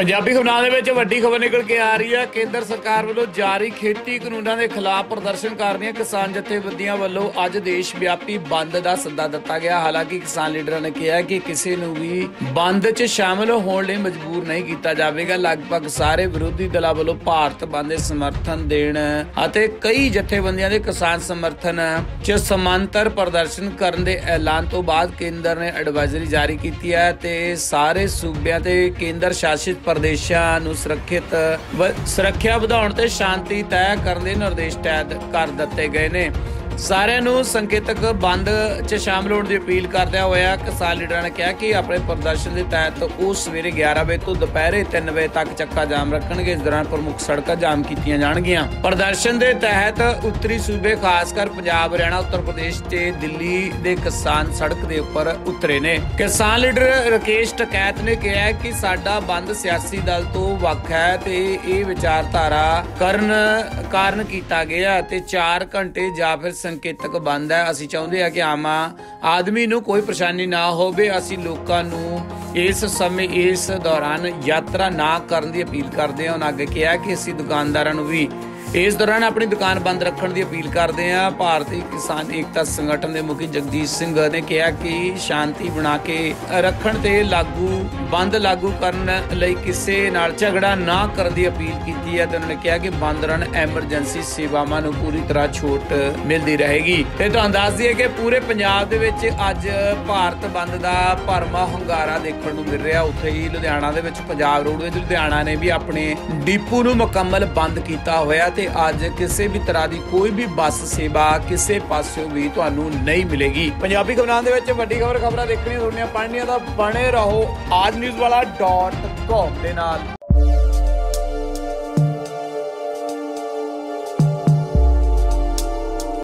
ਪੰਜਾਬੀ ਖਬਰਾਂ ਦੇ ਵਿੱਚ ਵੱਡੀ ਖਬਰ ਨਿਕਲ ਕੇ ਆ ਰਹੀ ਹੈ ਕੇਂਦਰ ਸਰਕਾਰ ਵੱਲੋਂ ਜਾਰੀ ਖੇਤੀ ਕਾਨੂੰਨਾਂ ਦੇ ਖਿਲਾਫ ਪ੍ਰਦਰਸ਼ਨ ਕਰ ਰਹੀਆਂ ਕਿਸਾਨ ਜਥੇਬੰਦੀਆਂ ਵੱਲੋਂ ਅੱਜ ਦੇਸ਼ ਵਿਆਪੀ ਬੰਦ ਦਾ ਸੱਦਾ ਦਿੱਤਾ ਗਿਆ। ਹਾਲਾਂਕਿ ਕਿਸਾਨ ਲੀਡਰਾਂ ਨੇ ਕਿਹਾ ਕਿ ਕਿਸੇ ਨੂੰ ਵੀ ਬੰਦ 'ਚ ਸ਼ਾਮਲ ਹੋਣ ਲਈ ਮਜਬੂਰ ਨਹੀਂ ਕੀਤਾ ਜਾਵੇਗਾ। ਲਗਭਗ ਸਾਰੇ ਵਿਰੋਧੀ ਦਲਾਂ ਵੱਲੋਂ ਭਾਰਤ ਬੰਦ ਦੇ ਸਮਰਥਨ ਦੇਣ ਅਤੇ ਕਈ ਜਥੇਬੰਦੀਆਂ ਦੇ ਕਿਸਾਨ ਸਮਰਥਨ 'ਚ ਸਮਾਂਤਰ ਪ੍ਰਦਰਸ਼ਨ ਕਰਨ ਦੇ ਐਲਾਨ ਤੋਂ ਬਾਅਦ ਕੇਂਦਰ ਨੇ ਐਡਵਾਈਜ਼ਰੀ ਜਾਰੀ ਕੀਤੀ ਹੈ ਤੇ ਸਾਰੇ ਸੂਬਿਆਂ ਤੇ ਕੇਂਦਰ ਸ਼ਾਸਿਤ ਪ੍ਰਦੇਸ਼ਾਂ ਨੂੰ ਸੁਰੱਖਿਅਤ ਵ- ਸੁਰੱਖਿਆ ਵਧਾਉਣ ਤੇ ਸ਼ਾਂਤੀ ਤੈਅ ਕਰਨ ਦੇ ਨਿਰਦੇਸ਼ ਤੈਅ ਕਰ ਦਿੱਤੇ ਗਏ ਨੇ। ਸਾਰਿਆਂ ਨੂੰ ਸੰਕੇਤਕ ਬੰਦ 'ਚ ਸ਼ਾਮਲ ਹੋਣ ਦੀ ਅਪੀਲ ਕਰਦਿਆਂ ਹੋਇਆ ਕਿਸਾਨ ਲੀਡਰਾਂ ਨੇ ਕਿਹਾ ਕਿ ਆਪਣੇ ਪ੍ਰਦਰਸ਼ਨ ਦੇ ਤਹਿਤ ਉਹ ਸਵੇਰੇ 11 ਵਜੇ ਤੋਂ ਦੁਪਹਿਰੇ 3 ਵਜੇ ਤੱਕ ਚੱਕਾ ਜਾਮ ਰੱਖਣਗੇ, ਇਸ ਦੌਰਾਨ ਪ੍ਰਮੁੱਖ ਸੜਕਾਂ ਜਾਮ ਕੀਤੀਆਂ ਜਾਣਗੀਆਂ। ਪ੍ਰਦਰਸ਼ਨ ਦੇ ਤਹਿਤ ਉੱਤਰੀ ਸੂਬੇ, ਖਾਸ ਕਰ ਪੰਜਾਬ, ਹਰਿਆਣਾ, ਉੱਤਰ ਪ੍ਰਦੇਸ਼ ਤੇ ਦਿੱਲੀ ਦੇ ਕਿਸਾਨ ਸੜਕ ਦੇ ਉੱਪਰ ਉਤਰੇ ਨੇ। ਕਿਸਾਨ ਲੀਡਰ ਰਕੇਸ਼ ਟਕੈਤ ਨੇ ਕਿਹਾ ਕਿ ਸਾਡਾ ਬੰਦ ਸਿਆਸੀ ਦਲ ਤੋਂ ਵੱਖ ਹੈ ਤੇ ਇਹ ਵਿਚਾਰਧਾਰਾ ਕਰਨ, ਕਾਰਨ ਕੀਤਾ ਗਿਆ ਤੇ 4 ਘੰਟੇ ਜਾਂ ਫਿਰ ਸੰਕੇਤਕ ਬੰਦ ਹੈ। ਅਸੀਂ ਚਾਹੁੰਦੇ ਹਾਂ ਕਿ ਆਮਾ ਆਦਮੀ ਨੂੰ ਕੋਈ ਪਰੇਸ਼ਾਨੀ ਨਾ ਹੋਵੇ। ਅਸੀਂ ਲੋਕਾਂ ਨੂੰ ਇਸ ਸਮੇਂ, ਇਸ ਦੌਰਾਨ ਯਾਤਰਾ ਨਾ ਕਰਨ ਦੀ ਅਪੀਲ ਕਰਦੇ ਹਾਂ। ਉਹਨਾਂ ਅੱਗੇ ਕਿਹਾ ਕਿ ਅਸੀਂ ਦੁਕਾਨਦਾਰਾਂ ਨੂੰ ਵੀ ਇਸ ਦੌਰਾਨ ਆਪਣੀ ਦੁਕਾਨ ਬੰਦ ਰੱਖਣ ਦੀ ਅਪੀਲ ਕਰਦੇ ਹਾਂ ਭਾਰਤੀ ਕਿਸਾਨ ਏਕਤਾ ਸੰਗਠਨ ਦੇ ਮੁਖੀ ਜਗਦੀਸ਼ ਸਿੰਘ ਨੇ ਕਿਹਾ ਕਿ ਸ਼ਾਂਤੀ ਬਣਾ ਕੇ ਰੱਖਣ ਤੇ ਲਾਗੂ, ਬੰਦ ਲਾਗੂ ਕਰਨ ਲਈ ਕਿਸੇ ਨਾਲ ਝਗੜਾ ਨਾ ਕਰਨ ਦੀ ਅਪੀਲ ਕੀਤੀ ਹੈ ਤੇ ਉਹਨਾਂ ਨੇ ਕਿਹਾ ਕਿ ਬੰਦ ਦੌਰਾਨ ਐਮਰਜੈਂਸੀ ਸੇਵਾਵਾਂ ਨੂੰ ਪੂਰੀ ਤਰ੍ਹਾਂ ਛੋਟ ਮਿਲਦੀ ਰਹੇਗੀ। ਤੇ ਤੁਹਾਨੂੰ ਦੱਸ ਦਈਏ ਕਿ ਪੂਰੇ ਪੰਜਾਬ ਦੇ ਵਿੱਚ ਅੱਜ ਭਾਰਤ ਬੰਦ ਦਾ ਭਰਮਾ ਹੰਗਾਰਾ ਦੇਖਣ ਨੂੰ ਮਿਲ ਰਿਹਾ। ਉੱਥੇ ਹੀ ਲੁਧਿਆਣਾ ਦੇ ਵਿੱਚ ਪੰਜਾਬ ਰੋਡਵੇਜ਼ ਲੁਧਿਆਣਾ ਨੇ ਵੀ ਆਪਣੇ ਡਿਪੂ ਨੂੰ ਮੁਕੰਮਲ ਬੰਦ ਕੀਤਾ ਹੋਇਆ ਤੇ ਅੱਜ ਕਿਸੇ ਵੀ ਤਰ੍ਹਾਂ ਦੀ ਕੋਈ ਵੀ ਬੱਸ ਸੇਵਾ ਕਿਸੇ ਪਾਸਿਓਂ ਵੀ ਤੁਹਾਨੂੰ ਨਹੀਂ ਮਿਲੇਗੀ। ਪੰਜਾਬੀ ਖਬਰਾਂ ਦੇ ਵਿੱਚ ਵੱਡੀ ਖਬਰ ਖਬਰਾਂ ਦੇਖਣੀਆਂ ਸੁਣਨੀਆਂ ਪੜ੍ਹਨੀਆਂ ਤਾਂ ਬਣੇ ਰਹੋ ਆਜ ਨਿਊਜ਼ ਵਾਲਾ .com ਦੇ ਨਾਲ।